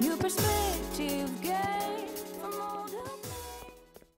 New perspective game.